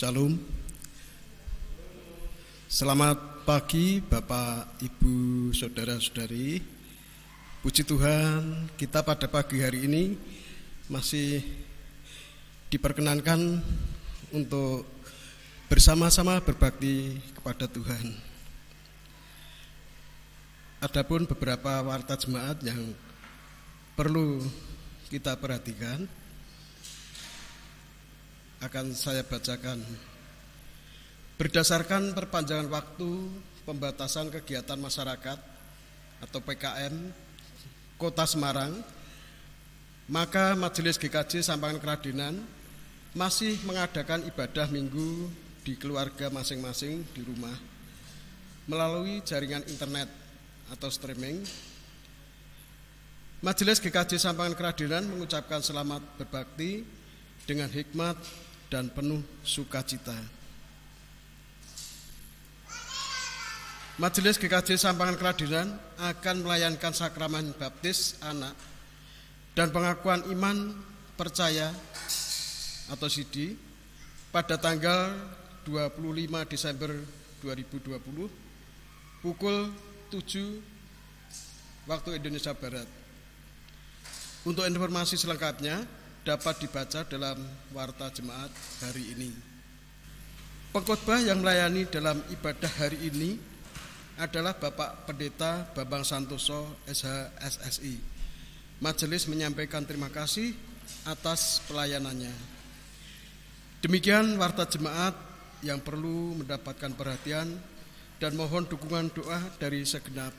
Shalom. Selamat pagi Bapak, Ibu, Saudara-saudari. Puji Tuhan, kita pada pagi hari ini masih diperkenankan untuk bersama-sama berbakti kepada Tuhan. Adapun beberapa warta jemaat yang perlu kita perhatikan akan saya bacakan. Berdasarkan perpanjangan waktu pembatasan kegiatan masyarakat atau PKM Kota Semarang, maka Majelis GKJ Sampangan Keradinan masih mengadakan ibadah minggu di keluarga masing-masing di rumah melalui jaringan internet atau streaming. Majelis GKJ Sampangan Keradinan mengucapkan selamat berbakti dengan hikmat dan penuh sukacita. Majelis GKJ Sampangan Keradilan akan melayankan sakramen baptis anak dan pengakuan iman percaya atau CD pada tanggal 25 Desember 2020 pukul 7 waktu Indonesia Barat. Untuk informasi selengkapnya dapat dibaca dalam warta jemaat hari ini. Pengkhotbah yang melayani dalam ibadah hari ini adalah Bapak Pendeta Bambang Santoso SHSSI. Majelis menyampaikan terima kasih atas pelayanannya. Demikian warta jemaat yang perlu mendapatkan perhatian dan mohon dukungan doa dari segenap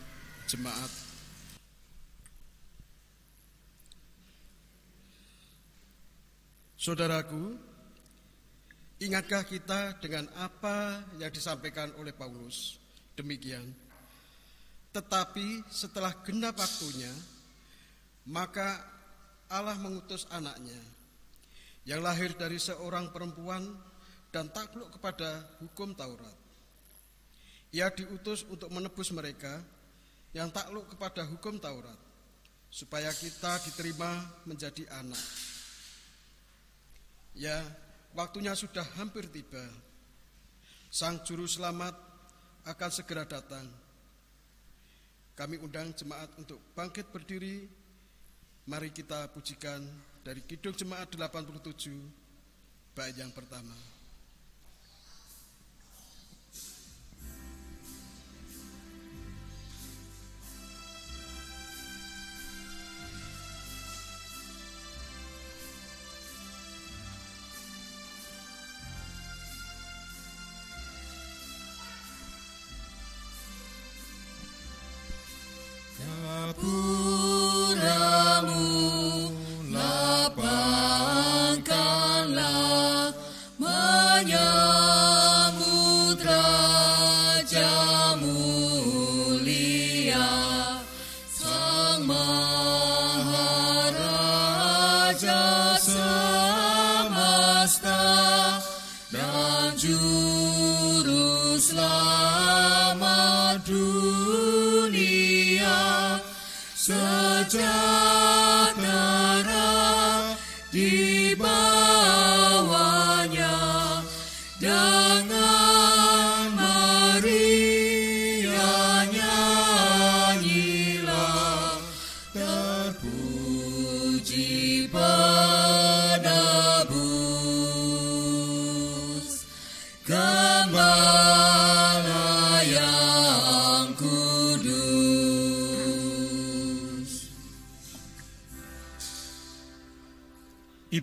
jemaat. Saudaraku, ingatkah kita dengan apa yang disampaikan oleh Paulus? Demikian. Tetapi setelah genap waktunya, maka Allah mengutus anaknya yang lahir dari seorang perempuan dan takluk kepada hukum Taurat. Ia diutus untuk menebus mereka yang takluk kepada hukum Taurat, supaya kita diterima menjadi anak. Ya, waktunya sudah hampir tiba. Sang juru selamat akan segera datang. Kami undang jemaat untuk bangkit berdiri. Mari kita pujikan dari Kidung Jemaat 87 bait yang pertama.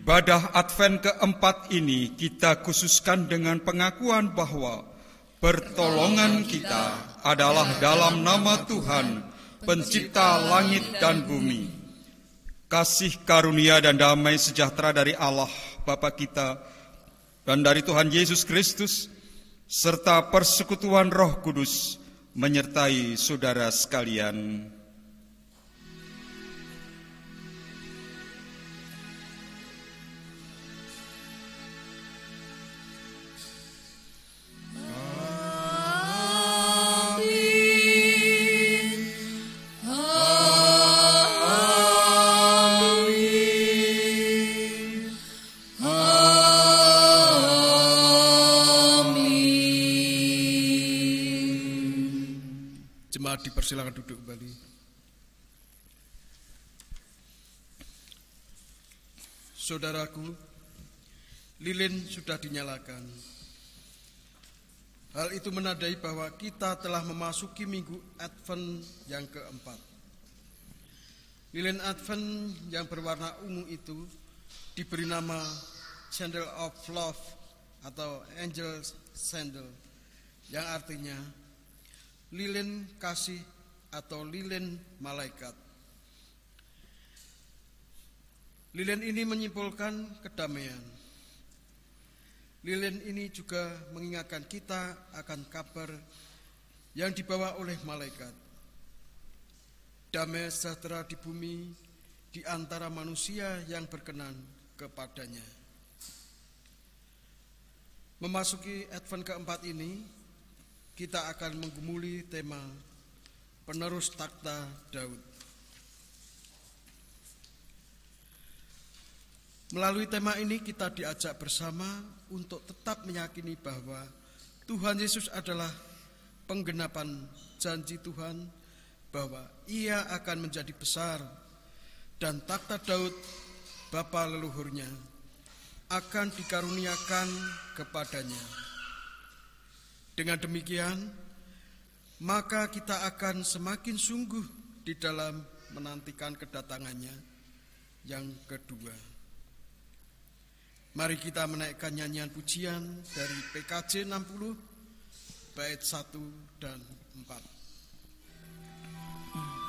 Ibadah Advent keempat ini kita khususkan dengan pengakuan bahwa pertolongan kita adalah dalam nama Tuhan, pencipta langit dan bumi. Kasih karunia dan damai sejahtera dari Allah Bapa kita dan dari Tuhan Yesus Kristus serta persekutuan Roh Kudus menyertai saudara sekalian. Dipersilakan duduk kembali. Saudaraku, lilin sudah dinyalakan. Hal itu menandai bahwa kita telah memasuki minggu Advent yang keempat. Lilin Advent yang berwarna ungu itu diberi nama Sandal of Love atau Angel Sandal yang artinya lilin kasih atau lilin malaikat. Lilin ini menyimpulkan kedamaian. Lilin ini juga mengingatkan kita akan kabar yang dibawa oleh malaikat. Damai sejahtera di bumi di antara manusia yang berkenan kepadanya. Memasuki Advent keempat ini, kita akan menggumuli tema penerus takhta Daud. Melalui tema ini kita diajak bersama untuk tetap meyakini bahwa Tuhan Yesus adalah penggenapan janji Tuhan bahwa ia akan menjadi besar dan takhta Daud bapa leluhurnya akan dikaruniakan kepadanya. Dengan demikian, maka kita akan semakin sungguh di dalam menantikan kedatangannya yang kedua. Mari kita menaikkan nyanyian pujian dari PKJ 60 bait 1 dan 4. Hai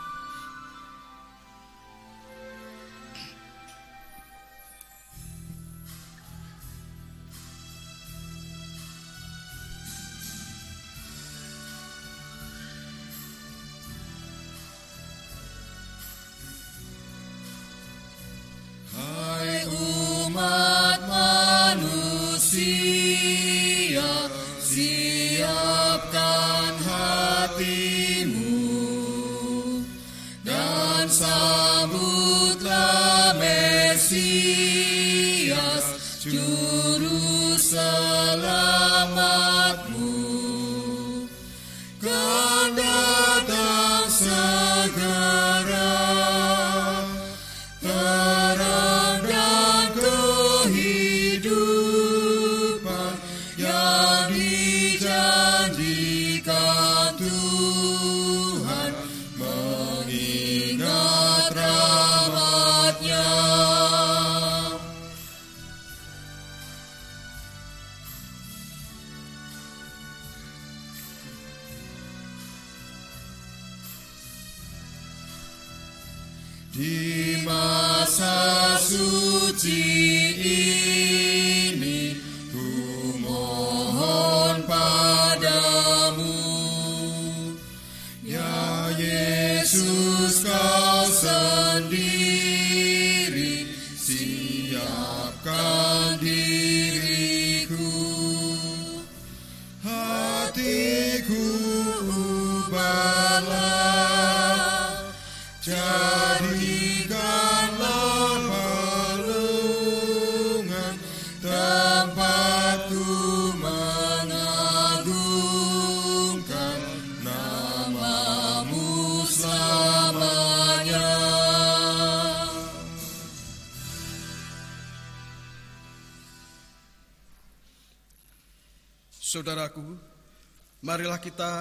marilah kita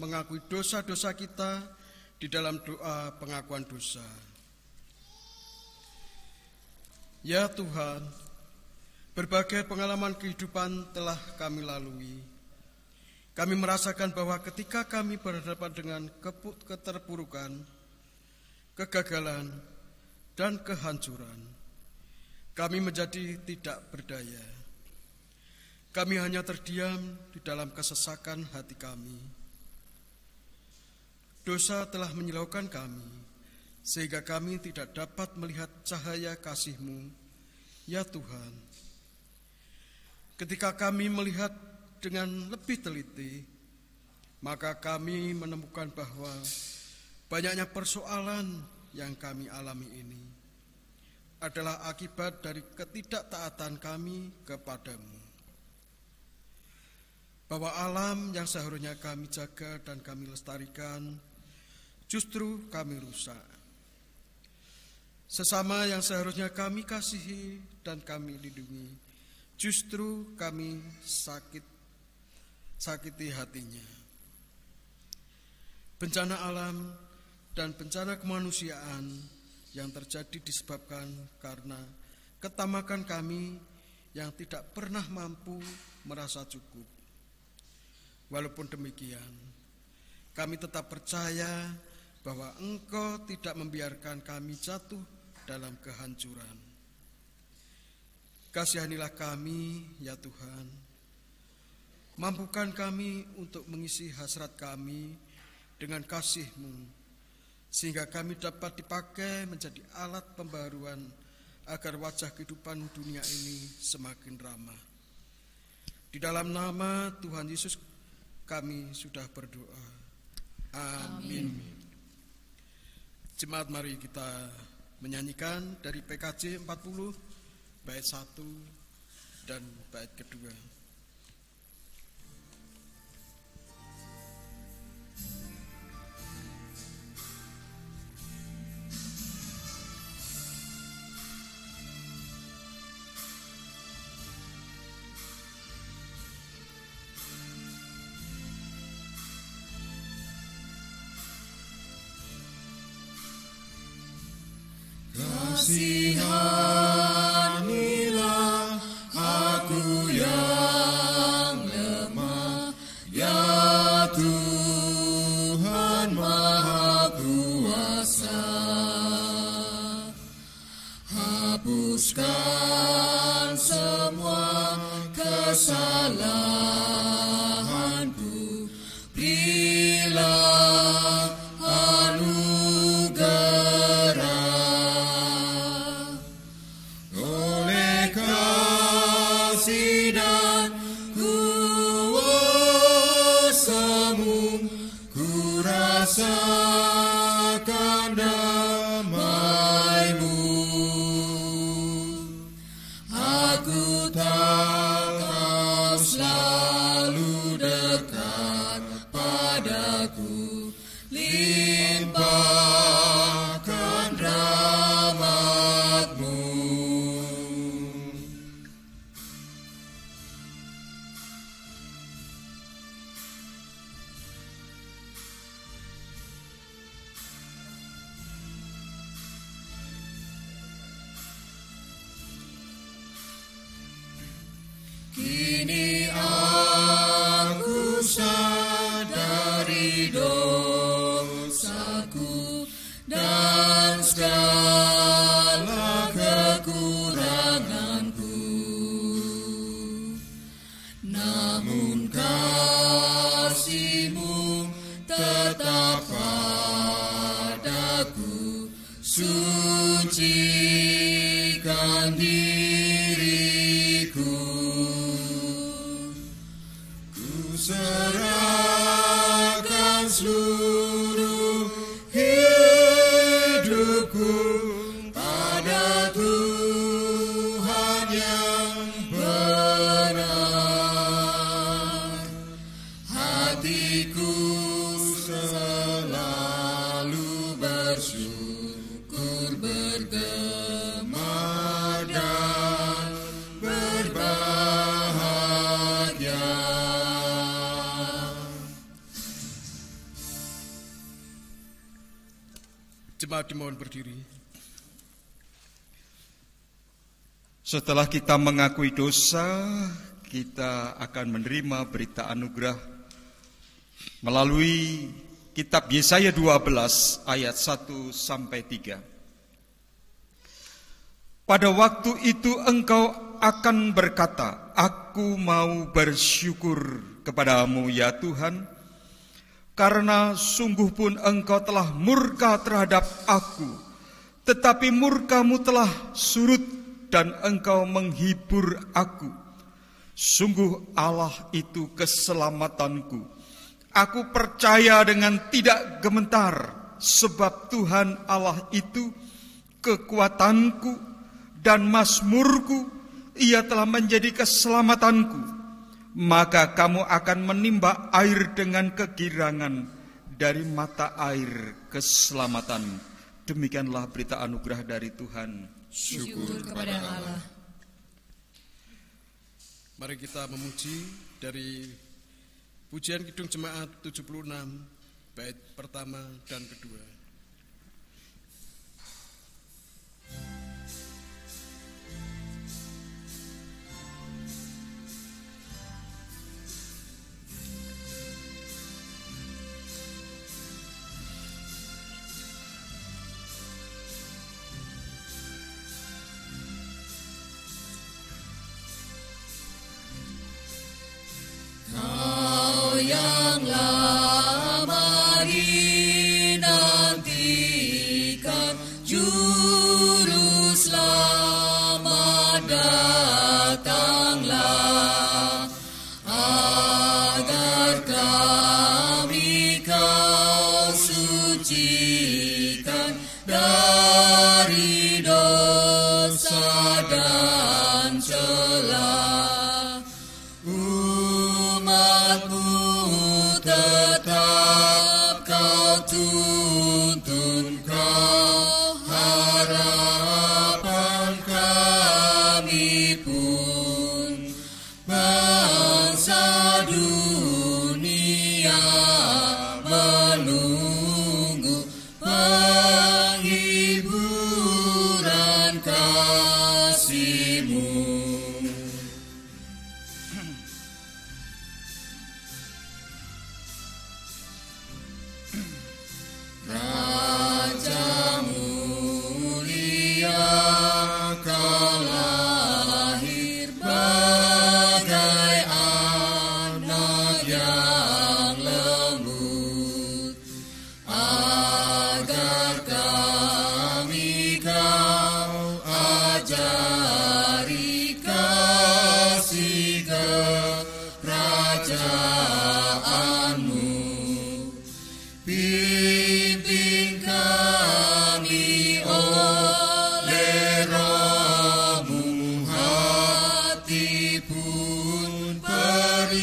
mengakui dosa-dosa kita di dalam doa pengakuan dosa. Ya Tuhan, berbagai pengalaman kehidupan telah kami lalui. Kami merasakan bahwa ketika kami berhadapan dengan keterpurukan, kegagalan, dan kehancuran, kami menjadi tidak berdaya. Kami hanya terdiam di dalam kesesakan hati kami. Dosa telah menyilaukan kami, sehingga kami tidak dapat melihat cahaya kasih-Mu, ya Tuhan. Ketika kami melihat dengan lebih teliti, maka kami menemukan bahwa banyaknya persoalan yang kami alami ini adalah akibat dari ketidaktaatan kami kepadamu bahwa alam yang seharusnya kami jaga dan kami lestarikan justru kami rusak. Sesama yang seharusnya kami kasihi dan kami lindungi, justru kami sakit sakiti hatinya. Bencana alam dan bencana kemanusiaan yang terjadi disebabkan karena ketamakan kami yang tidak pernah mampu merasa cukup. Walaupun demikian, kami tetap percaya bahwa Engkau tidak membiarkan kami jatuh dalam kehancuran. Kasihanilah kami, ya Tuhan. Mampukan kami untuk mengisi hasrat kami dengan kasih-Mu, sehingga kami dapat dipakai menjadi alat pembaruan agar wajah kehidupan dunia ini semakin ramah. Di dalam nama Tuhan Yesus kami sudah berdoa. Amin. Jemaat mari kita menyanyikan dari PKJ 40 bait 1 dan bait kedua. Kasihanilah Dimohon berdiri. Setelah kita mengakui dosa, kita akan menerima berita anugerah melalui kitab Yesaya 12 ayat 1 sampai 3. Pada waktu itu engkau akan berkata, Aku mau bersyukur kepadamu ya Tuhan, karena sungguh pun engkau telah murka terhadap aku, tetapi murkamu telah surut dan engkau menghibur aku. Sungguh Allah itu keselamatanku. Aku percaya dengan tidak gementar, sebab Tuhan Allah itu kekuatanku dan masmurku, ia telah menjadi keselamatanku. Maka kamu akan menimba air dengan kegirangan dari mata air keselamatan. Demikianlah berita anugerah dari Tuhan. Syukur kepada Allah. Mari kita memuji dari pujian Kidung Jemaat 76 bait pertama dan kedua. Kau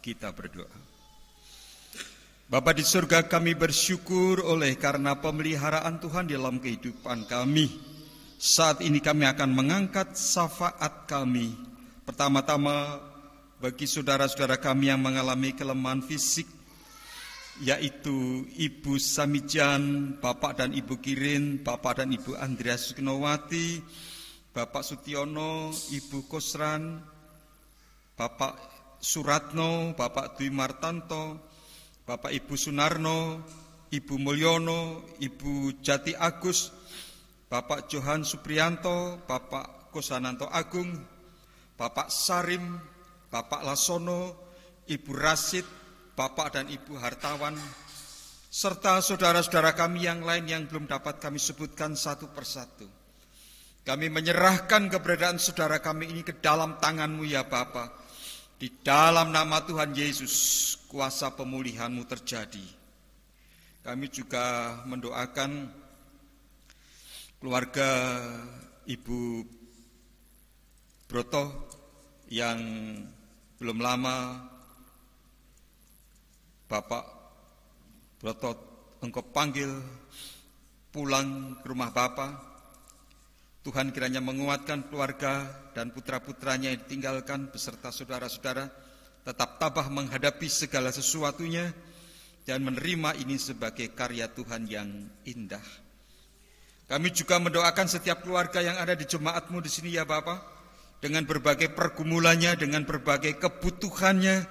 kita berdoa. Bapa di surga kami bersyukur oleh karena pemeliharaan Tuhan di dalam kehidupan kami. Saat ini kami akan mengangkat syafaat kami. Pertama-tama bagi saudara-saudara kami yang mengalami kelemahan fisik, yaitu Ibu Samijan, Bapak dan Ibu Kirin, Bapak dan Ibu Andreas Suknowati, Bapak Sutiono, Ibu Kosran, Bapak Suratno, Bapak Dwi Martanto, Bapak Ibu Sunarno, Ibu Mulyono, Ibu Jati Agus, Bapak Johan Supriyanto, Bapak Kosananto Agung, Bapak Sarim, Bapak Lasono, Ibu Rasid, Bapak dan Ibu Hartawan, serta saudara-saudara kami yang lain yang belum dapat kami sebutkan satu persatu. Kami menyerahkan keberadaan saudara kami ini ke dalam tanganmu ya Bapa. Di dalam nama Tuhan Yesus, kuasa pemulihanmu terjadi. Kami juga mendoakan keluarga Ibu Broto yang belum lama Bapak Broto engkau panggil pulang ke rumah Bapa. Tuhan kiranya menguatkan keluarga dan putra-putranya yang ditinggalkan beserta saudara-saudara tetap tabah menghadapi segala sesuatunya dan menerima ini sebagai karya Tuhan yang indah. Kami juga mendoakan setiap keluarga yang ada di jemaatmu di sini ya Bapak, dengan berbagai pergumulannya, dengan berbagai kebutuhannya,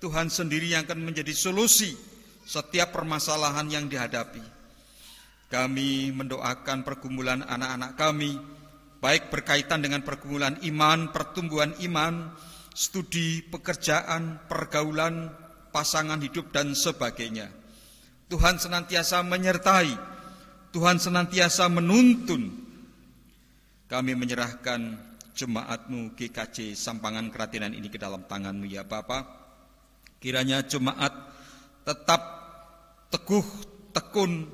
Tuhan sendiri yang akan menjadi solusi setiap permasalahan yang dihadapi. Kami mendoakan pergumulan anak-anak kami, baik berkaitan dengan pergumulan iman, pertumbuhan iman, studi, pekerjaan, pergaulan, pasangan hidup, dan sebagainya. Tuhan senantiasa menyertai, Tuhan senantiasa menuntun. Kami menyerahkan jemaatmu GKJ Sampangan Keratinan ini ke dalam tanganmu ya Bapak. Kiranya jemaat tetap teguh, tekun,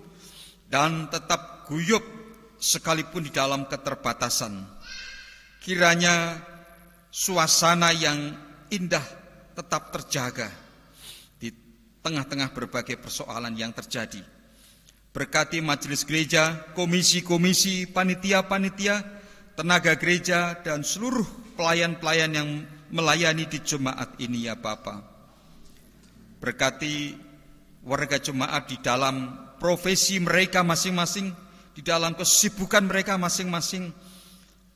dan tetap guyup sekalipun di dalam keterbatasan. Kiranya suasana yang indah tetap terjaga di tengah-tengah berbagai persoalan yang terjadi. Berkati majelis gereja, komisi-komisi, panitia-panitia, tenaga gereja, dan seluruh pelayan-pelayan yang melayani di jemaat ini ya Bapak. Berkati warga jemaat di dalam profesi mereka masing-masing, di dalam kesibukan mereka masing-masing,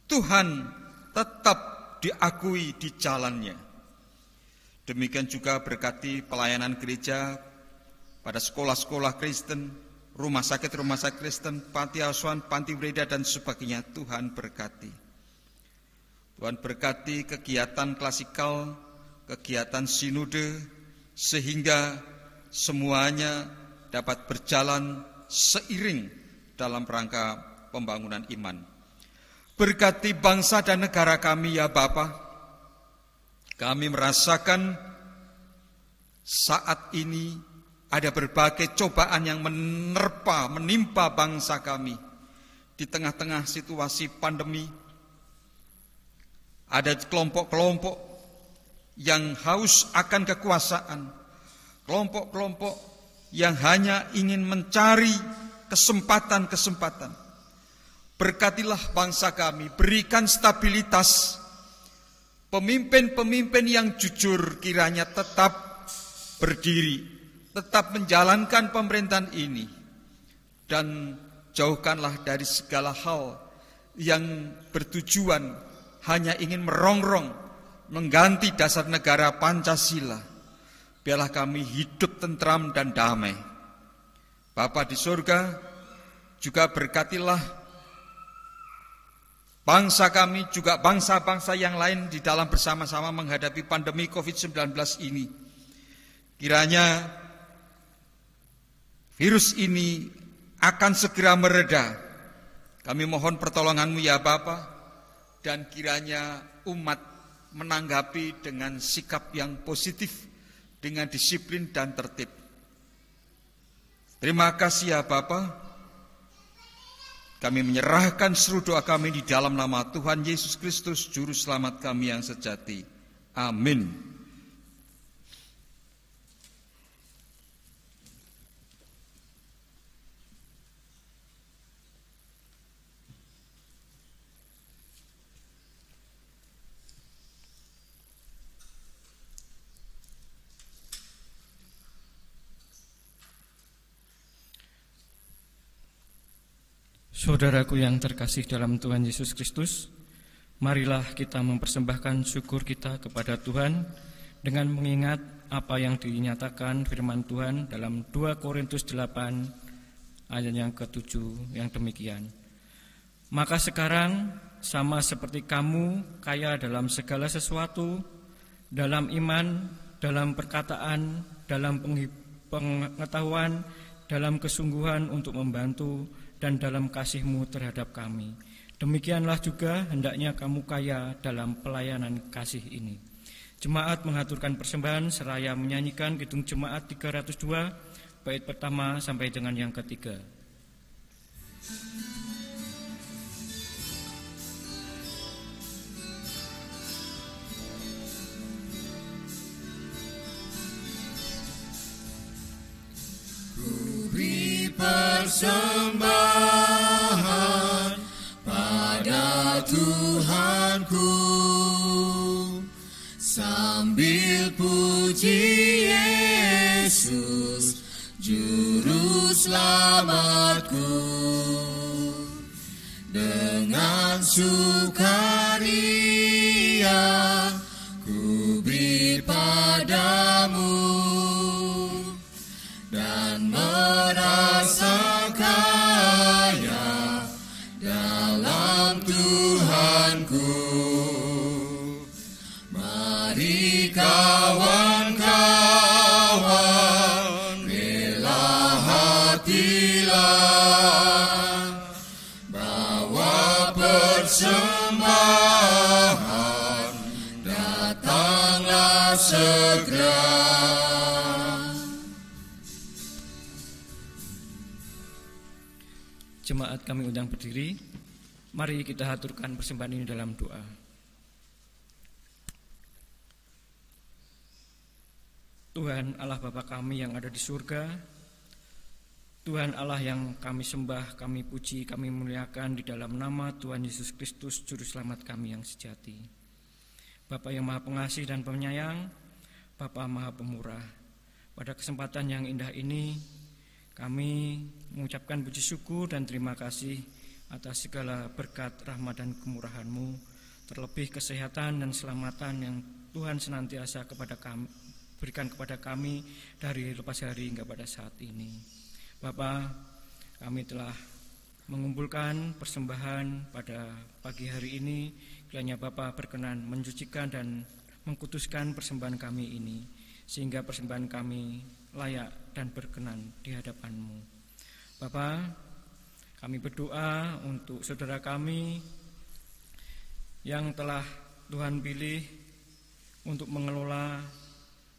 Tuhan tetap diakui di jalannya. Demikian juga berkati pelayanan gereja pada sekolah-sekolah Kristen, rumah sakit-rumah sakit Kristen, panti asuhan, panti breda dan sebagainya. Tuhan berkati. Tuhan berkati kegiatan klasikal, kegiatan sinode, sehingga semuanya dapat berjalan seiring dalam rangka pembangunan iman. Berkati bangsa dan negara kami ya Bapa. Kami merasakan saat ini ada berbagai cobaan yang menerpa, menimpa bangsa kami. Di tengah-tengah situasi pandemi, ada kelompok-kelompok yang haus akan kekuasaan, kelompok-kelompok yang hanya ingin mencari kesempatan-kesempatan. Berkatilah bangsa kami, berikan stabilitas. Pemimpin-pemimpin yang jujur kiranya tetap berdiri, tetap menjalankan pemerintahan ini. Dan jauhkanlah dari segala hal yang bertujuan hanya ingin merongrong, mengganti dasar negara Pancasila biarlah kami hidup tentram dan damai. Bapa di surga, juga berkatilah bangsa kami, juga bangsa-bangsa yang lain di dalam bersama-sama menghadapi pandemi COVID-19 ini. Kiranya virus ini akan segera mereda. Kami mohon pertolonganmu ya Bapa, dan kiranya umat menanggapi dengan sikap yang positif dengan disiplin dan tertib. Terima kasih ya Bapak. Kami menyerahkan seluruh doa kami di dalam nama Tuhan Yesus Kristus, Juru Selamat kami yang sejati. Amin. Saudaraku yang terkasih dalam Tuhan Yesus Kristus, marilah kita mempersembahkan syukur kita kepada Tuhan dengan mengingat apa yang dinyatakan firman Tuhan dalam 2 Korintus 8 ayat yang ke-7 yang demikian. Maka sekarang sama seperti kamu kaya dalam segala sesuatu, dalam iman, dalam perkataan, dalam pengetahuan, dalam kesungguhan untuk membantu dan dalam kasihmu terhadap kami. Demikianlah juga hendaknya kamu kaya dalam pelayanan kasih ini. Jemaat mengaturkan persembahan seraya menyanyikan Kidung Jemaat 302 bait pertama sampai dengan yang ketiga. Beri persembahan pada Tuhanku. Sambil puji Yesus juru selamatku. Dengan sukaria Jemaat kami undang berdiri. Mari kita haturkan persembahan ini dalam doa. Tuhan Allah Bapa kami yang ada di surga, Tuhan Allah yang kami sembah, kami puji, kami muliakan di dalam nama Tuhan Yesus Kristus Juru Selamat kami yang sejati. Bapa yang Maha Pengasih dan Penyayang, Bapa Maha Pemurah. Pada kesempatan yang indah ini, kami mengucapkan puji syukur dan terima kasih atas segala berkat rahmat dan kemurahan-Mu, terlebih kesehatan dan keselamatan yang Tuhan senantiasa kepada kami, berikan kepada kami dari lepas hari hingga pada saat ini. Bapa, kami telah mengumpulkan persembahan pada pagi hari ini, kiranya Bapa berkenan mencucikan dan mengkuduskan persembahan kami ini, sehingga persembahan kami layak dan berkenan di hadapan-Mu. Bapa, kami berdoa untuk saudara kami yang telah Tuhan pilih untuk mengelola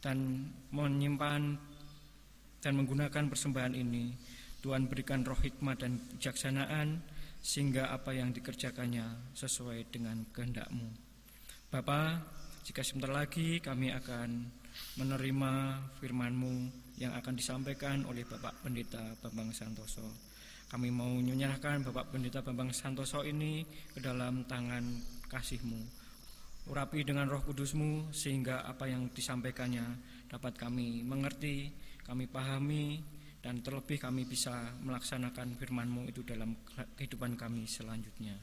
dan menyimpan dan menggunakan persembahan ini. Tuhan berikan roh hikmat dan kebijaksanaan sehingga apa yang dikerjakannya sesuai dengan kehendak-Mu. Bapa, jika sebentar lagi kami akan menerima firman-Mu yang akan disampaikan oleh Bapak Pendeta Bambang Santoso. Kami mau menyerahkan Bapak Pendeta Bambang Santoso ini ke dalam tangan kasih-Mu. Urapi dengan roh kudus-Mu sehingga apa yang disampaikannya dapat kami mengerti, kami pahami, dan terlebih kami bisa melaksanakan firman-Mu itu dalam kehidupan kami selanjutnya.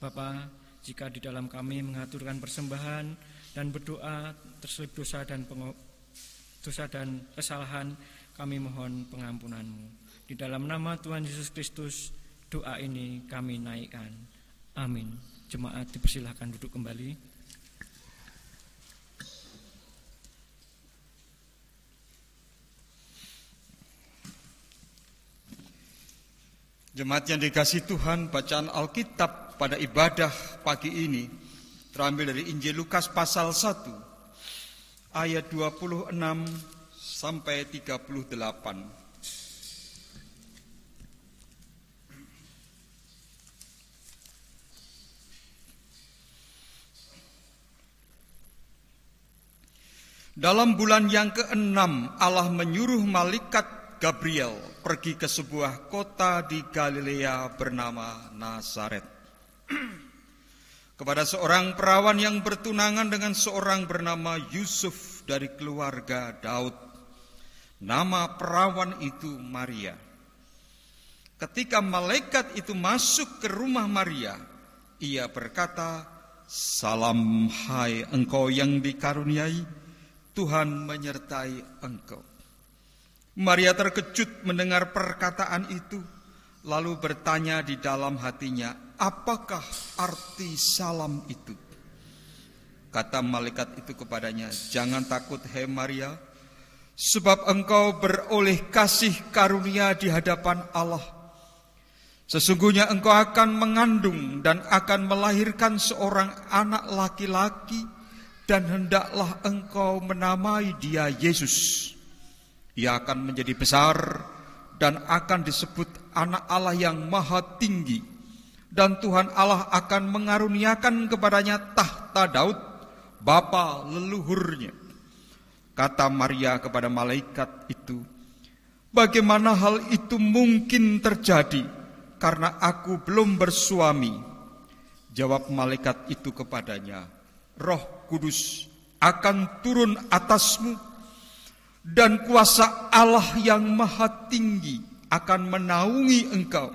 Bapa, jika di dalam kami mengaturkan persembahan dan berdoa terselip dosa dan dosa dan kesalahan, kami mohon pengampunan-Mu. Di dalam nama Tuhan Yesus Kristus, doa ini kami naikkan. Amin. Jemaat dipersilahkan duduk kembali. Jemaat yang dikasih Tuhan, bacaan Alkitab pada ibadah pagi ini terambil dari Injil Lukas pasal 1 ayat 26 sampai 38. Dalam bulan yang keenam Allah menyuruh malaikat Gabriel pergi ke sebuah kota di Galilea bernama Nazaret. Kepada seorang perawan yang bertunangan dengan seorang bernama Yusuf dari keluarga Daud. Nama perawan itu Maria. Ketika malaikat itu masuk ke rumah Maria, ia berkata, "Salam hai engkau yang dikaruniai, Tuhan menyertai engkau." Maria terkejut mendengar perkataan itu, lalu bertanya di dalam hatinya, "Apakah arti salam itu?" Kata malaikat itu kepadanya, "Jangan takut, hai Maria, sebab engkau beroleh kasih karunia di hadapan Allah. Sesungguhnya engkau akan mengandung dan akan melahirkan seorang anak laki-laki dan hendaklah engkau menamai dia Yesus. Ia akan menjadi besar dan akan disebut anak Allah yang maha tinggi. Dan Tuhan Allah akan mengaruniakan kepadanya tahta Daud, bapa leluhurnya Kata Maria kepada malaikat itu, "Bagaimana hal itu mungkin terjadi karena aku belum bersuami?" Jawab malaikat itu kepadanya, "Roh Kudus akan turun atasmu dan kuasa Allah yang Maha Tinggi akan menaungi engkau.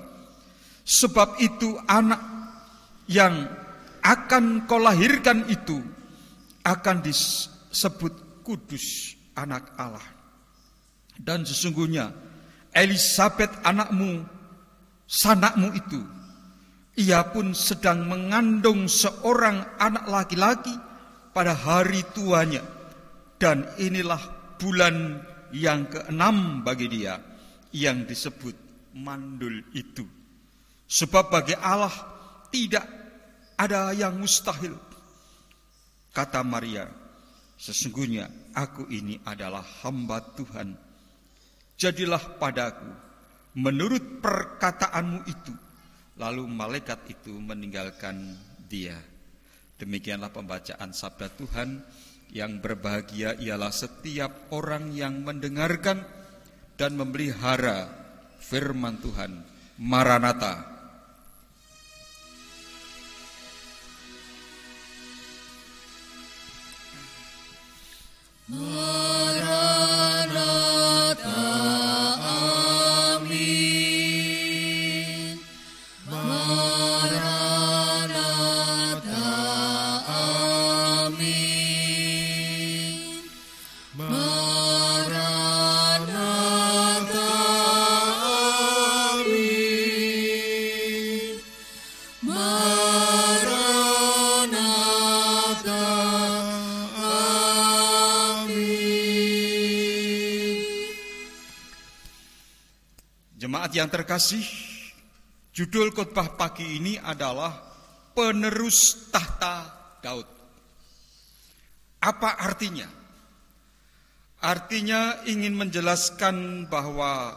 Sebab itu anak yang akan kau lahirkan itu akan disebut kudus anak Allah. Dan sesungguhnya Elizabeth anakmu, sanakmu itu, ia pun sedang mengandung seorang anak laki-laki pada hari tuanya. Dan inilah bulan yang keenam bagi dia yang disebut mandul itu. Sebab bagi Allah tidak ada yang mustahil. Kata Maria, Sesungguhnya aku ini adalah hamba Tuhan. Jadilah padaku menurut perkataanmu itu. Lalu malaikat itu meninggalkan dia. Demikianlah pembacaan sabda Tuhan yang berbahagia ialah setiap orang yang mendengarkan dan memelihara firman Tuhan. Maranatha, Oh. Yang terkasih, judul khotbah pagi ini adalah penerus tahta Daud. Apa artinya? Artinya ingin menjelaskan bahwa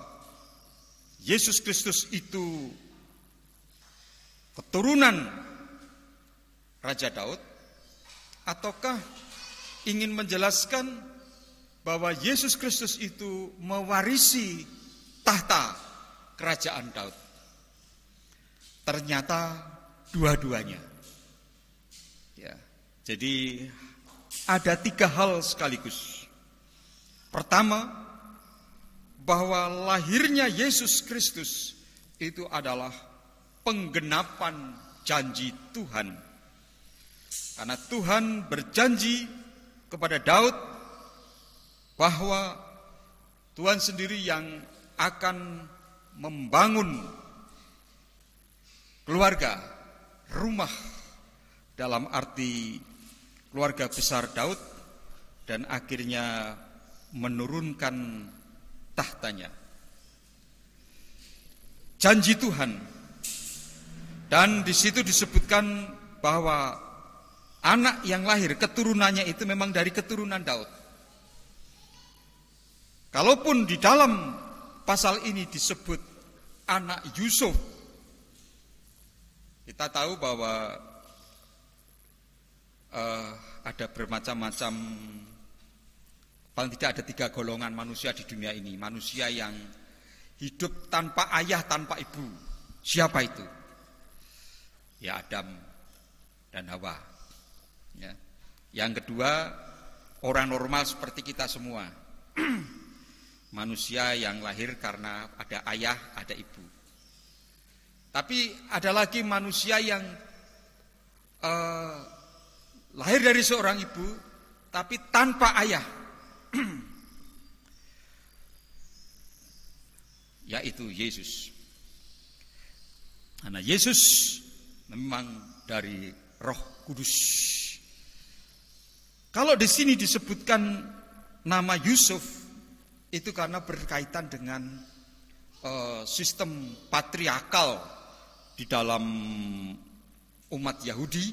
Yesus Kristus itu keturunan Raja Daud ataukah ingin menjelaskan bahwa Yesus Kristus itu mewarisi tahta kerajaan Daud. Ternyata dua-duanya. Ya, jadi ada tiga hal sekaligus. Pertama, bahwa lahirnya Yesus Kristus itu adalah penggenapan janji Tuhan. Karena Tuhan berjanji kepada Daud bahwa Tuhan sendiri yang akan membangun keluarga, rumah dalam arti keluarga besar Daud dan akhirnya menurunkan tahtanya. Janji Tuhan dan di situ disebutkan bahwa anak yang lahir keturunannya itu memang dari keturunan Daud. Kalaupun di dalam pasal ini disebut anak Yusuf. Kita tahu bahwa uh, ada bermacam-macam, paling tidak ada tiga golongan manusia di dunia ini. Manusia yang hidup tanpa ayah, tanpa ibu. Siapa itu? Ya Adam dan Hawa. Ya. Yang kedua, orang normal seperti kita semua. manusia yang lahir karena ada ayah, ada ibu. Tapi ada lagi manusia yang uh, lahir dari seorang ibu, tapi tanpa ayah. Yaitu Yesus. Karena Yesus memang dari Roh Kudus. Kalau di sini disebutkan nama Yusuf itu karena berkaitan dengan uh, sistem patriarkal di dalam umat Yahudi,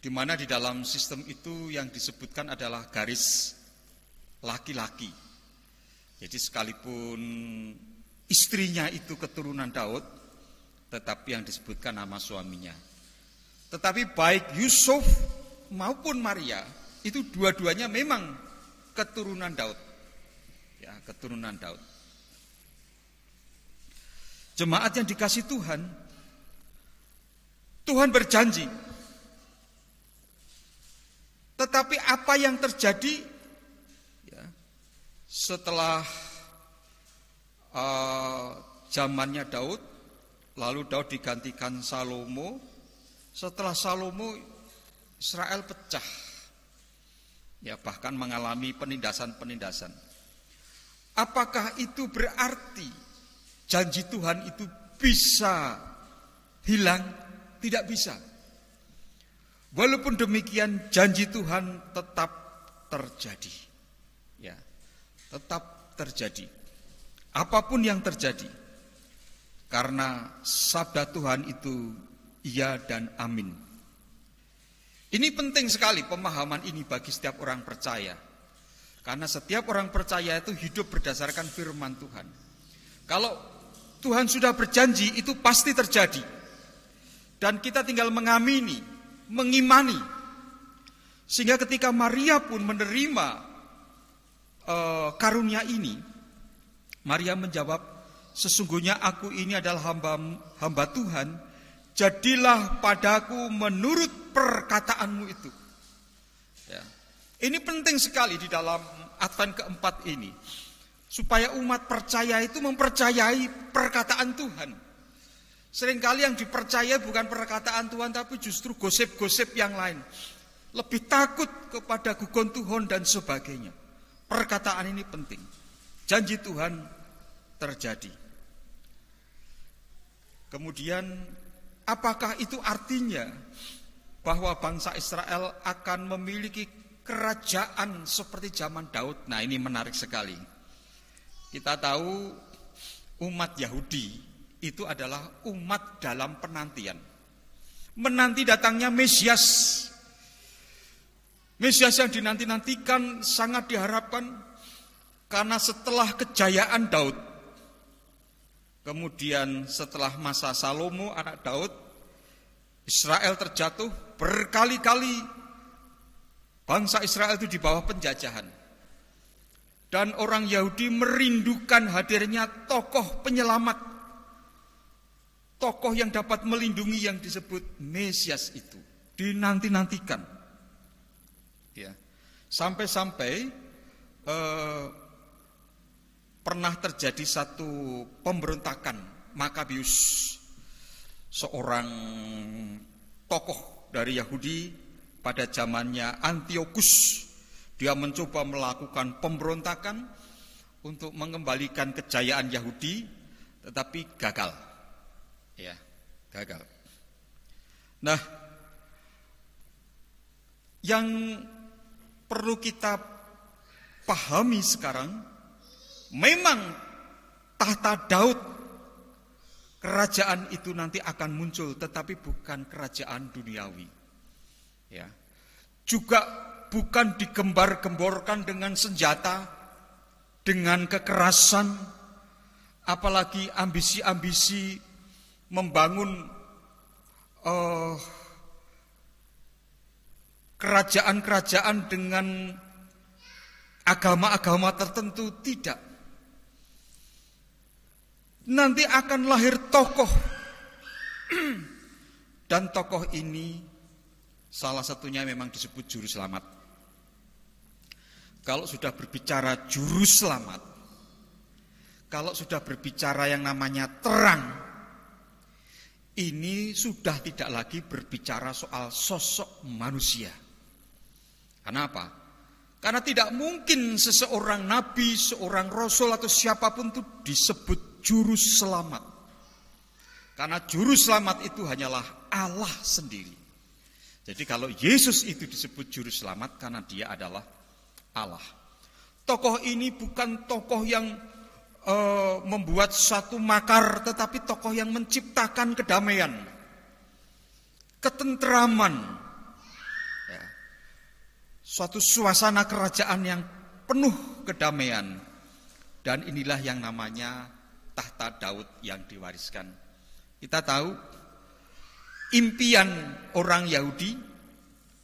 di mana di dalam sistem itu yang disebutkan adalah garis laki-laki. Jadi sekalipun istrinya itu keturunan Daud, tetapi yang disebutkan nama suaminya. Tetapi baik Yusuf maupun Maria itu dua-duanya memang keturunan Daud. Ya, keturunan Daud. Jemaat yang dikasih Tuhan, Tuhan berjanji. Tetapi apa yang terjadi ya, setelah uh, zamannya Daud, lalu Daud digantikan Salomo. Setelah Salomo, Israel pecah. Ya, bahkan mengalami penindasan-penindasan. Apakah itu berarti janji Tuhan itu bisa hilang? Tidak bisa. Walaupun demikian janji Tuhan tetap terjadi. Ya, tetap terjadi. Apa pun yang terjadi. Karena sabda Tuhan itu iya dan amin. Ini penting sekali pemahaman ini bagi setiap orang percaya. Karena setiap orang percaya itu hidup berdasarkan firman Tuhan. Kalau Tuhan sudah berjanji itu pasti terjadi. Dan kita tinggal mengamini, mengimani. Sehingga ketika Maria pun menerima uh, karunia ini, Maria menjawab, sesungguhnya aku ini adalah hamba, hamba Tuhan, jadilah padaku menurut perkataanmu itu. Ya. Ini penting sekali di dalam Advent keempat ini. Supaya umat percaya itu mempercayai perkataan Tuhan. Seringkali yang dipercaya bukan perkataan Tuhan tapi justru gosip-gosip yang lain. Lebih takut kepada gugon Tuhan dan sebagainya. Perkataan ini penting. Janji Tuhan terjadi. Kemudian apakah itu artinya bahwa bangsa Israel akan memiliki kerajaan seperti zaman Daud? Nah, ini menarik sekali. Kita tahu umat Yahudi itu adalah umat dalam penantian. Menanti datangnya Mesias. Mesias yang dinanti-nantikan sangat diharapkan karena setelah kejayaan Daud, kemudian setelah masa Salomo anak Daud, Israel terjatuh berkali-kali bangsa Israel itu di bawah penjajahan. Dan orang Yahudi merindukan hadirnya tokoh penyelamat tokoh yang dapat melindungi yang disebut Mesias itu dinanti-nantikan. Ya. Sampai-sampai eh, pernah terjadi satu pemberontakan Makabius seorang tokoh dari Yahudi pada zamannya Antiochus dia mencoba melakukan pemberontakan untuk mengembalikan kejayaan Yahudi tetapi gagal ya gagal. Nah, yang perlu kita pahami sekarang, memang tahta Daud kerajaan itu nanti akan muncul, tetapi bukan kerajaan duniawi. Ya, juga bukan digembar-gemborkan dengan senjata, dengan kekerasan, apalagi ambisi-ambisi membangun uh, kerajaan-kerajaan dengan agama-agama tertentu tidak. Nanti akan lahir tokoh dan tokoh ini salah satunya memang disebut juru selamat. Kalau sudah berbicara juru selamat, kalau sudah berbicara yang namanya terang, ini sudah tidak lagi berbicara soal sosok manusia. Kenapa? Karena tidak mungkin seseorang nabi, seorang rasul atau siapa pun itu disebut juru selamat. Karena juru selamat itu hanyalah Allah sendiri. Jadi kalau Yesus itu disebut juru selamat karena dia adalah Allah. Tokoh ini bukan tokoh yang uh, membuat satu makar, tetapi tokoh yang menciptakan kedamaian, ketentraman, ya. suatu suasana kerajaan yang penuh kedamaian. Dan inilah yang namanya tahta Daud yang diwariskan. Kita tahu impian orang Yahudi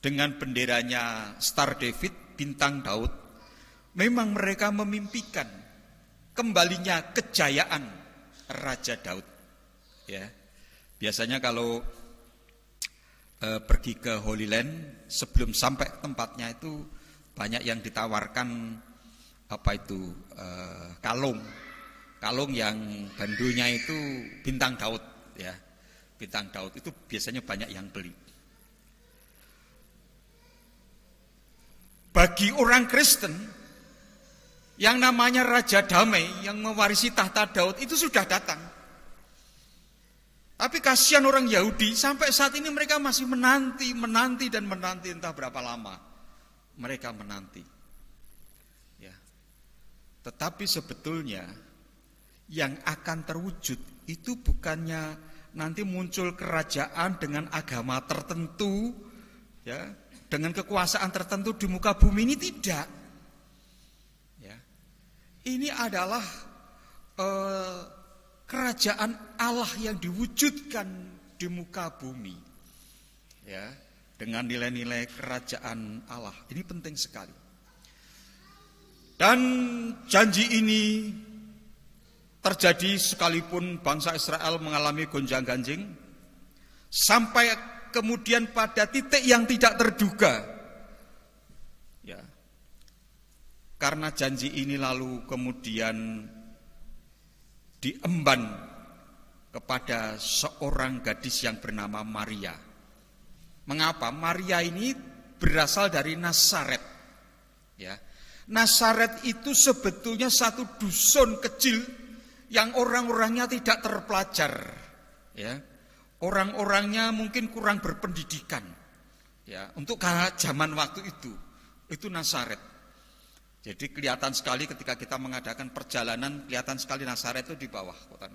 dengan benderanya Star David, bintang Daud, memang mereka memimpikan kembalinya kejayaan Raja Daud. Ya, biasanya kalau e, pergi ke Holy Land sebelum sampai tempatnya itu banyak yang ditawarkan apa itu e, kalung, kalung yang bandunya itu bintang Daud, ya bintang Daud itu biasanya banyak yang beli. Bagi orang Kristen, yang namanya Raja Damai yang mewarisi tahta Daud itu sudah datang. Tapi kasihan orang Yahudi, sampai saat ini mereka masih menanti, menanti dan menanti entah berapa lama. Mereka menanti. Ya. Tetapi sebetulnya yang akan terwujud itu bukannya nanti muncul kerajaan dengan agama tertentu, ya, dengan kekuasaan tertentu di muka bumi ini tidak. Ya. Ini adalah eh, kerajaan Allah yang diwujudkan di muka bumi. Ya, dengan nilai-nilai kerajaan Allah. Ini penting sekali. Dan janji ini terjadi sekalipun bangsa Israel mengalami gonjang-ganjing sampai kemudian pada titik yang tidak terduga. Ya. Karena janji ini lalu kemudian diemban kepada seorang gadis yang bernama Maria. Mengapa? Maria ini berasal dari Nasaret. Ya. Nasaret itu sebetulnya satu dusun kecil yang orang-orangnya tidak terpelajar. Ya. Orang-orangnya mungkin kurang berpendidikan. Ya, untuk zaman waktu itu, itu Nasaret. Jadi kelihatan sekali ketika kita mengadakan perjalanan, kelihatan sekali Nazaret itu di bawah kota.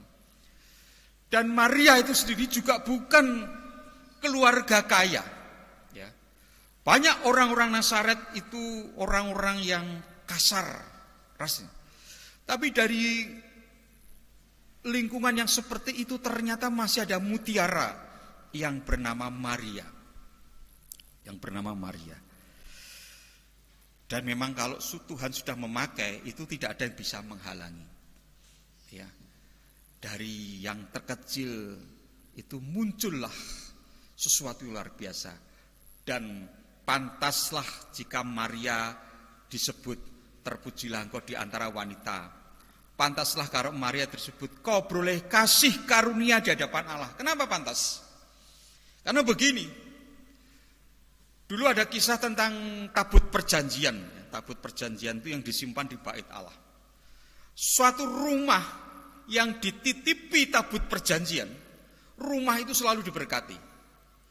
Dan Maria itu sendiri juga bukan keluarga kaya. Ya. Banyak orang-orang Nazaret itu orang-orang yang kasar rasnya. Tapi dari lingkungan yang seperti itu ternyata masih ada mutiara yang bernama Maria. Yang bernama Maria. Dan memang kalau Tuhan sudah memakai itu tidak ada yang bisa menghalangi. Ya. Dari yang terkecil itu muncullah sesuatu luar biasa dan pantaslah jika Maria disebut terpujilah engkau di antara wanita. Pantaslah kalau Maria tersebut kau boleh kasih karunia di hadapan Allah. Kenapa pantas? Karena begini, Dulu ada kisah tentang tabut perjanjian. Tabut perjanjian itu yang disimpan di bait Allah. Suatu rumah yang dititipi tabut perjanjian, rumah itu selalu diberkati.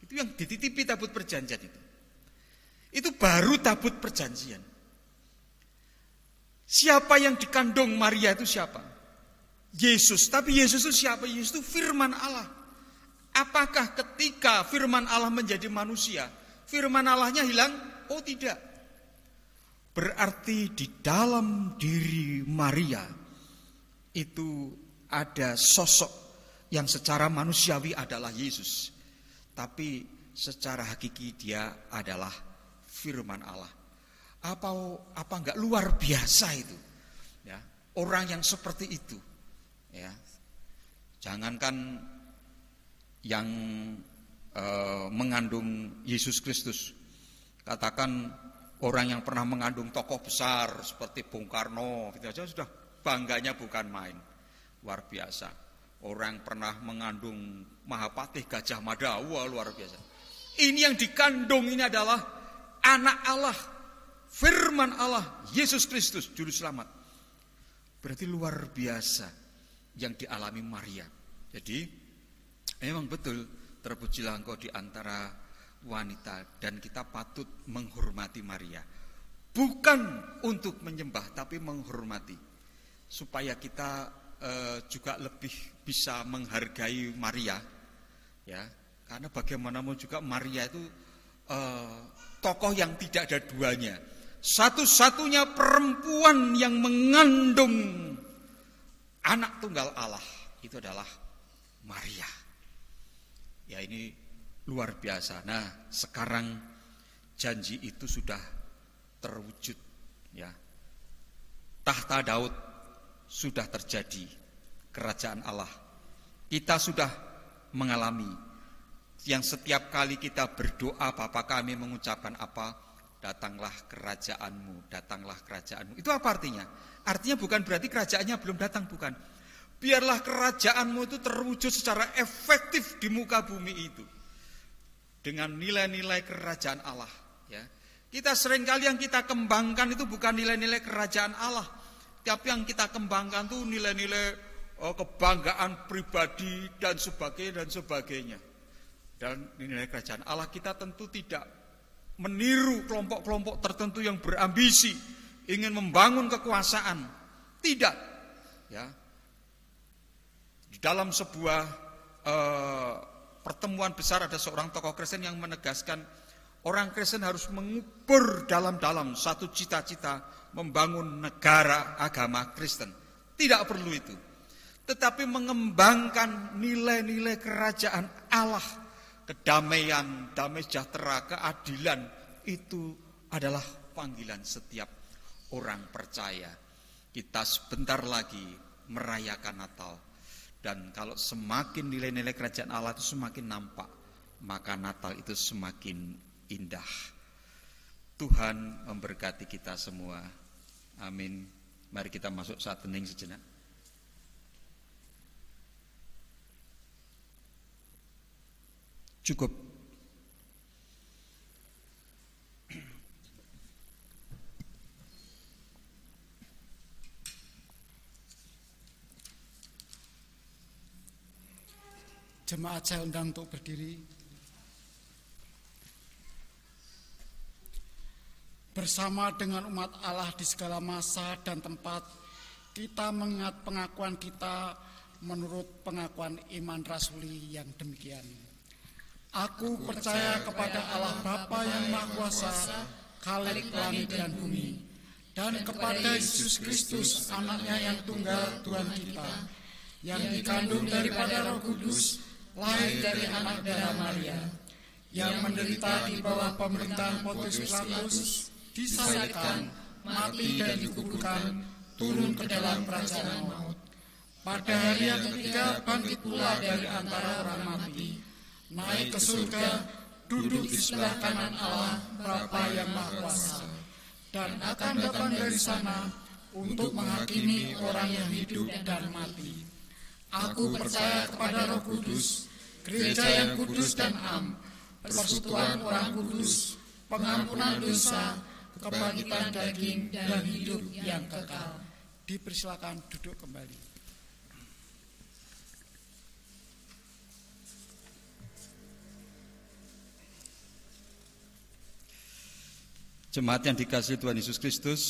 Itu yang dititipi tabut perjanjian itu. Itu baru tabut perjanjian. Siapa yang dikandung Maria itu siapa? Yesus. Tapi Yesus itu siapa? Yesus itu firman Allah. Apakah ketika firman Allah menjadi manusia, firman Allahnya hilang? Oh tidak. Berarti di dalam diri Maria itu ada sosok yang secara manusiawi adalah Yesus. Tapi secara hakiki dia adalah firman Allah. Apa apa enggak luar biasa itu? Ya, orang yang seperti itu. Ya. Jangankan yang Eh, mengandung Yesus Kristus. Katakan orang yang pernah mengandung tokoh besar seperti Bung Karno, gitu aja sudah bangganya bukan main. Luar biasa. Orang pernah mengandung Mahapatih Gajah Mada, wah luar biasa. Ini yang dikandung ini adalah anak Allah, firman Allah, Yesus Kristus, juru selamat. Berarti luar biasa yang dialami Maria. Jadi memang betul Terpujilah engkau di antara wanita dan kita patut menghormati Maria. bukan untuk menyembah tapi menghormati supaya kita uh, juga lebih bisa menghargai Maria ya karena bagaimanapun juga Maria itu uh, tokoh yang tidak ada duanya satu-satunya perempuan yang mengandung anak tunggal Allah itu adalah Maria. Ya ini luar biasa. Nah sekarang janji itu sudah terwujud ya. Tahta Daud sudah terjadi kerajaan Allah. Kita sudah mengalami yang setiap kali kita berdoa Bapa kami mengucapkan apa datanglah kerajaanmu datanglah kerajaanmu. Itu apa artinya? Artinya bukan berarti kerajaannya belum datang bukan. Biarlah kerajaanmu itu terwujud secara efektif di muka bumi itu. Dengan nilai-nilai kerajaan Allah ya. Kita sering kali yang kita kembangkan itu bukan nilai-nilai kerajaan Allah, tapi yang kita kembangkan itu nilai-nilai oh, kebanggaan pribadi dan sebagainya dan sebagainya. Dan nilai kerajaan Allah kita tentu tidak meniru kelompok-kelompok tertentu yang berambisi ingin membangun kekuasaan. Tidak. Ya. Di dalam sebuah uh, pertemuan besar ada seorang tokoh Kristen yang menegaskan Orang Kristen harus mengubur dalam-dalam satu cita-cita membangun negara agama Kristen. Tidak perlu itu. Tetapi mengembangkan nilai-nilai kerajaan Allah, kedamaian, damai sejahtera, keadilan, itu adalah panggilan setiap orang percaya. Kita sebentar lagi merayakan Natal. Dan kalau semakin nilai-nilai kerajaan Allah itu semakin nampak, maka Natal itu semakin indah. Tuhan memberkati kita semua. Amin. Mari kita masuk saat hening sejenak. Cukup. Jemaat saya undang untuk berdiri. Bersama dengan umat Allah di segala masa dan tempat, kita mengingat pengakuan kita menurut pengakuan iman rasuli yang demikian. Aku percaya kepada Allah Bapa yang Maha Kuasa, Khalik langit dan bumi, dan kepada Yesus Kristus, anaknya yang tunggal Tuhan kita, yang dikandung daripada roh kudus, lahir dari anak darah Maria, yang menderita di bawah pemerintahan Pontius Pilatus, disalibkan, mati dan dikuburkan, turun ke dalam kerajaan maut. Pada hari yang ketiga bangkit pula dari antara orang mati, naik ke surga, duduk di sebelah kanan Allah Bapa yang Maha Kuasa, dan akan datang dari sana untuk menghakimi orang yang hidup dan mati. Aku percaya kepada Roh Kudus, gereja yang kudus dan am, persekutuan orang kudus, pengampunan dosa, kebangkitan daging dan hidup yang kekal. Dipersilakan duduk kembali. Jemaat yang dikasih Tuhan Yesus Kristus,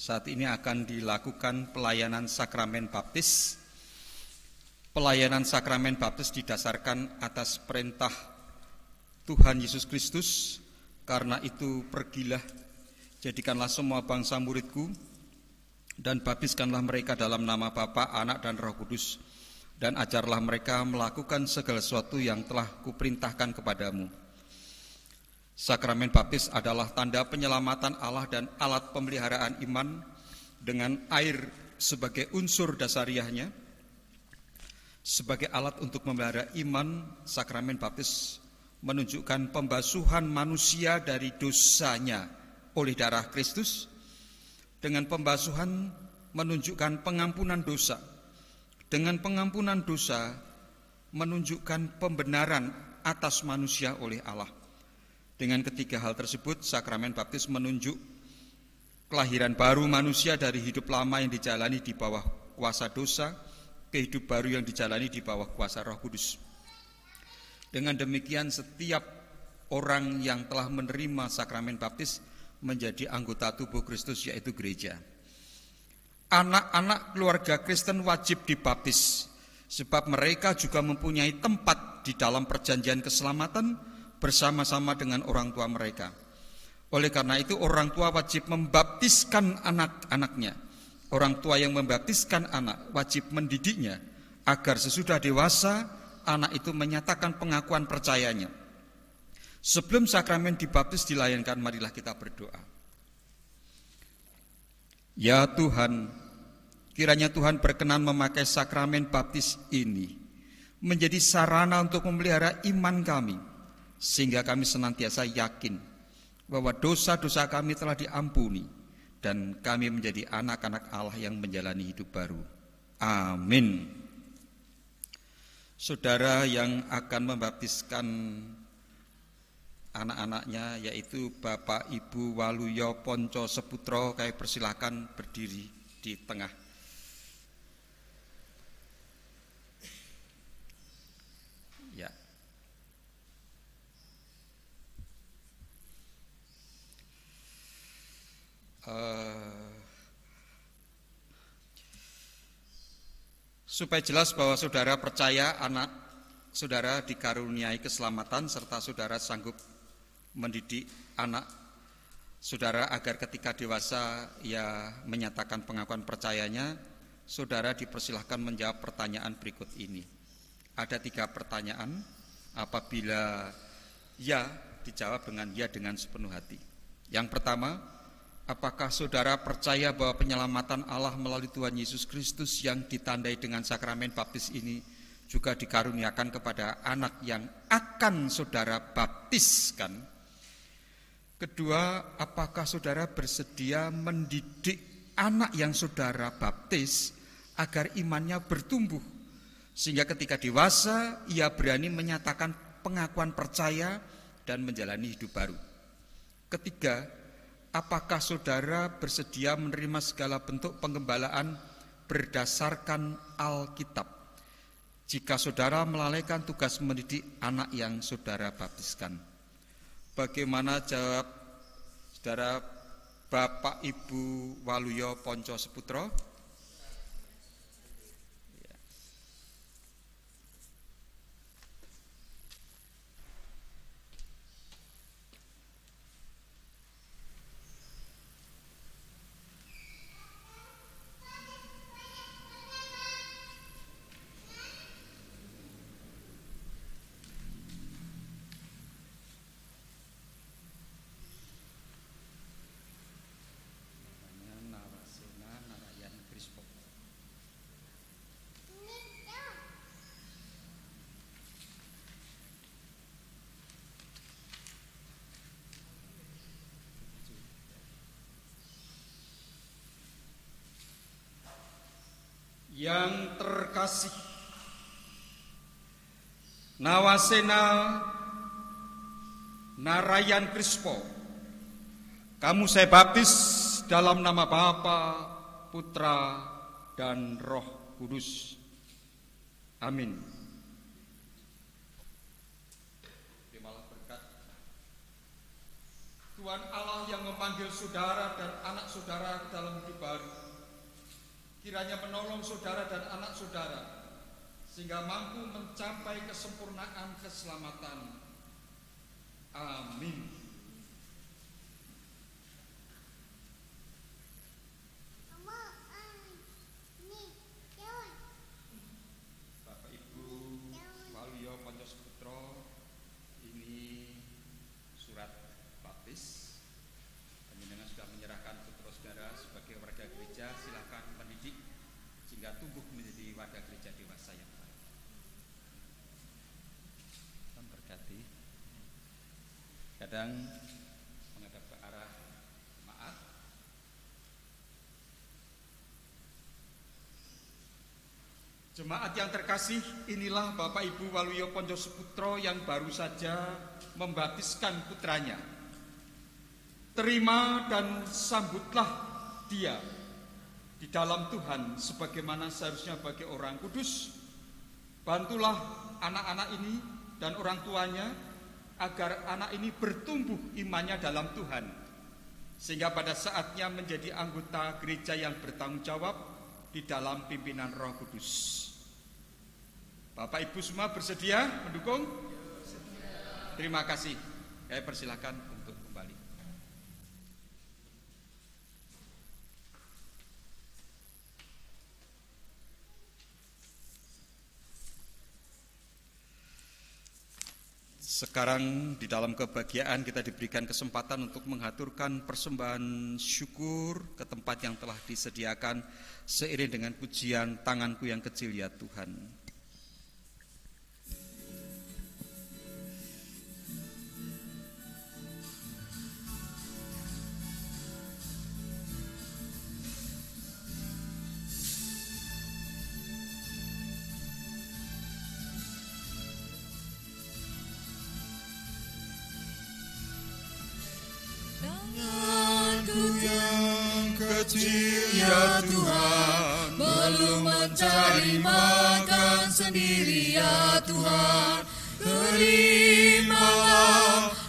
saat ini akan dilakukan pelayanan sakramen baptis. Pelayanan sakramen baptis didasarkan atas perintah Tuhan Yesus Kristus, karena itu pergilah Jadikanlah semua bangsa muridku dan baptiskanlah mereka dalam nama Bapa, Anak dan Roh Kudus dan ajarlah mereka melakukan segala sesuatu yang telah kuperintahkan kepadamu. Sakramen baptis adalah tanda penyelamatan Allah dan alat pemeliharaan iman dengan air sebagai unsur dasariahnya. Sebagai alat untuk memelihara iman, sakramen baptis menunjukkan pembasuhan manusia dari dosanya oleh darah Kristus dengan pembasuhan menunjukkan pengampunan dosa. Dengan pengampunan dosa menunjukkan pembenaran atas manusia oleh Allah. Dengan ketiga hal tersebut, sakramen baptis menunjuk kelahiran baru manusia dari hidup lama yang dijalani di bawah kuasa dosa ke hidup baru yang dijalani di bawah kuasa Roh Kudus. Dengan demikian, setiap orang yang telah menerima sakramen baptis menjadi anggota tubuh Kristus yaitu gereja. Anak-anak keluarga Kristen wajib dibaptis sebab mereka juga mempunyai tempat di dalam perjanjian keselamatan bersama-sama dengan orang tua mereka. Oleh karena itu orang tua wajib membaptiskan anak-anaknya. Orang tua yang membaptiskan anak wajib mendidiknya agar sesudah dewasa anak itu menyatakan pengakuan percayanya. Sebelum sakramen dibaptis dilayankan, marilah kita berdoa. Ya Tuhan, kiranya Tuhan berkenan memakai sakramen baptis ini menjadi sarana untuk memelihara iman kami sehingga kami senantiasa yakin bahwa dosa-dosa kami telah diampuni dan kami menjadi anak-anak Allah yang menjalani hidup baru. Amin. Saudara yang akan membaptiskan anak-anaknya yaitu Bapak Ibu Waluyo Ponco Seputro kami persilahkan berdiri di tengah. Uh, supaya jelas bahwa saudara percaya anak saudara dikaruniai keselamatan serta saudara sanggup mendidik anak saudara agar ketika dewasa ia menyatakan pengakuan percayanya, saudara dipersilahkan menjawab pertanyaan berikut ini. Ada tiga pertanyaan, apabila ya dijawab dengan ya dengan sepenuh hati. Yang pertama, apakah saudara percaya bahwa penyelamatan Allah melalui Tuhan Yesus Kristus yang ditandai dengan sakramen baptis ini juga dikaruniakan kepada anak yang akan saudara baptiskan? Kedua, apakah saudara bersedia mendidik anak yang saudara baptis agar imannya bertumbuh sehingga ketika dewasa ia berani menyatakan pengakuan percaya dan menjalani hidup baru. Ketiga, apakah saudara bersedia menerima segala bentuk penggembalaan berdasarkan Alkitab? Jika saudara melalaikan tugas mendidik anak yang saudara baptiskan. Bagaimana jawab saudara Bapak Ibu Waluyo Ponco Seputro? Yang terkasih Nawasena Narayan Krispo Kamu saya baptis dalam nama Bapa, Putra, dan Roh Kudus. Amin. Terimalah berkat. Tuhan Allah yang memanggil saudara dan anak saudara dalam hidup baru kiranya menolong saudara dan anak saudara sehingga mampu mencapai kesempurnaan keselamatan. Amin. Kadang menghadap ke arah maaf Jemaat yang terkasih, inilah Bapak Ibu Waluyo Ponco Seputro yang baru saja membaptiskan putranya. Terima dan sambutlah dia di dalam Tuhan sebagaimana seharusnya bagi orang kudus. Bantulah anak-anak ini dan orang tuanya agar anak ini bertumbuh imannya dalam Tuhan sehingga pada saatnya menjadi anggota gereja yang bertanggung jawab di dalam pimpinan Roh Kudus. Bapak Ibu semua bersedia mendukung? Terima kasih. Saya persilakan untuk kembali. Sekarang di dalam kebahagiaan kita diberikan kesempatan untuk mengaturkan persembahan syukur ke tempat yang telah disediakan seiring dengan pujian tanganku yang kecil ya Tuhan. Mencari makan sendiri ya Tuhan. Terimalah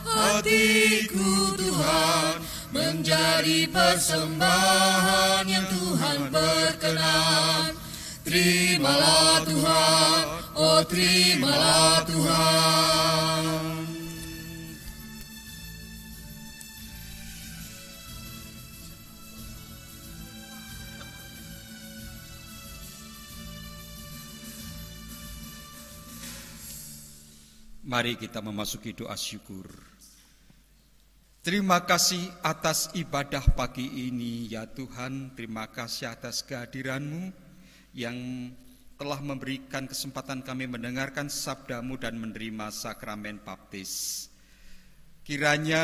hatiku Tuhan. Menjadi persembahan yang Tuhan berkenan. Terimalah Tuhan, oh terimalah Tuhan Mari kita memasuki doa syukur. Terima kasih atas ibadah pagi ini ya Tuhan, terima kasih atas kehadiranmu yang telah memberikan kesempatan kami mendengarkan sabdamu dan menerima sakramen baptis. Kiranya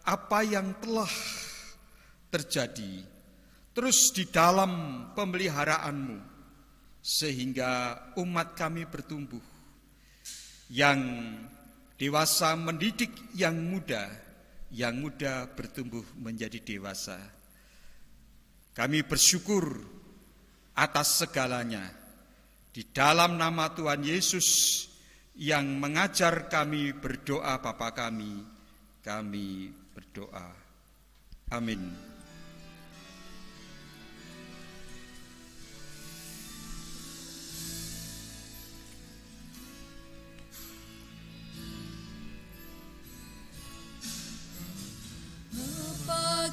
apa yang telah terjadi terus di dalam pemeliharaanmu sehingga umat kami bertumbuh yang dewasa mendidik yang muda, yang muda bertumbuh menjadi dewasa. Kami bersyukur atas segalanya di dalam nama Tuhan Yesus yang mengajar kami berdoa Bapa kami, kami berdoa. Amin.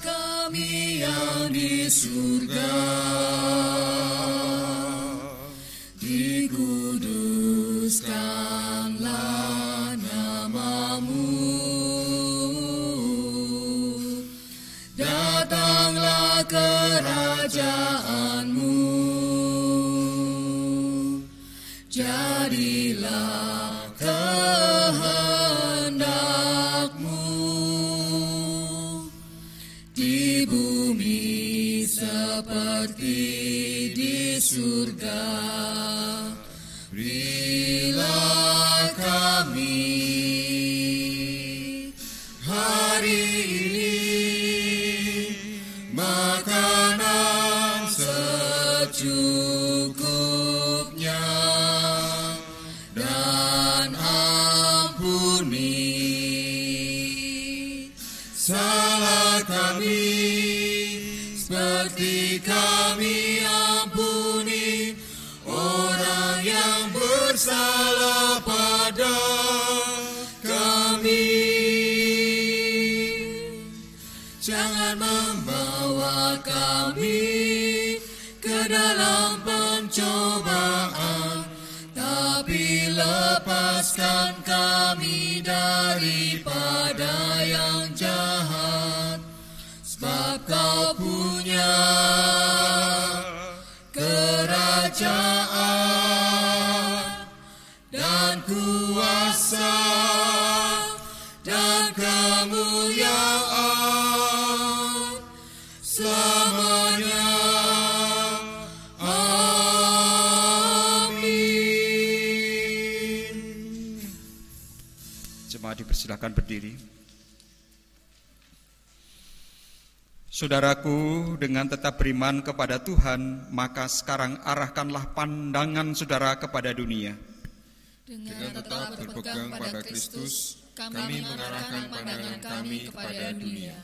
Kami yang di surga Dipersilakan berdiri. Saudaraku, dengan tetap beriman kepada Tuhan, maka sekarang arahkanlah pandangan saudara kepada dunia. Dengan tetap berpegang pada Kristus, kami mengarahkan pandangan kami kepada dunia.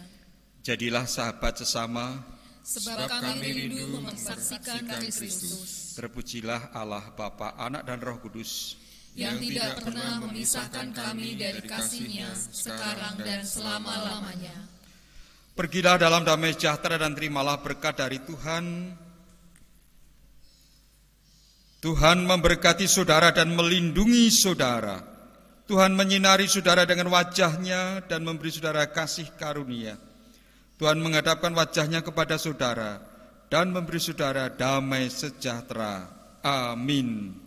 Jadilah sahabat sesama, sebab kami rindu mempersaksikan Kristus terpujilah Allah Bapa, Anak dan Roh Kudus. Yang tidak pernah memisahkan kami dari kasihnya sekarang dan selama-lamanya. Pergilah dalam damai sejahtera dan terimalah berkat dari Tuhan. Tuhan memberkati saudara dan melindungi saudara. Tuhan menyinari saudara dengan wajahnya dan memberi saudara kasih karunia. Tuhan menghadapkan wajahnya kepada saudara dan memberi saudara damai sejahtera. Amin.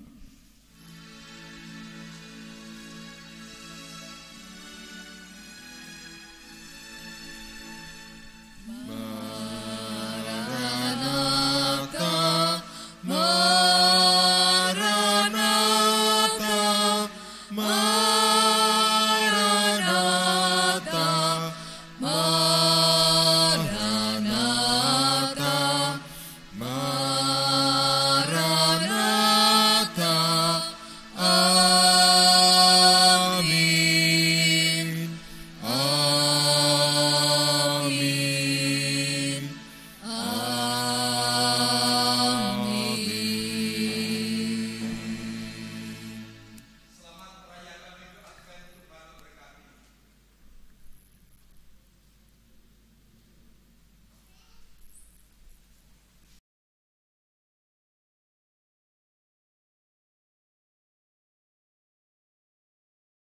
Oh.